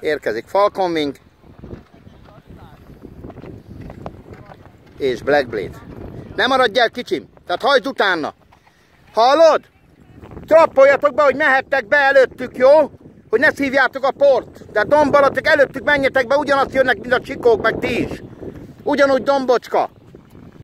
Érkezik Falcon Wing. És Black Blade. Ne maradj el kicsim, tehát hajtsd utána. Hallod? Trappoljatok be, hogy mehettek be előttük, jó? Hogy ne szívjátok a port. De dombalatok előttük menjetek be, ugyanazt jönnek, mint a csikók, meg ti is. Ugyanúgy dombocska.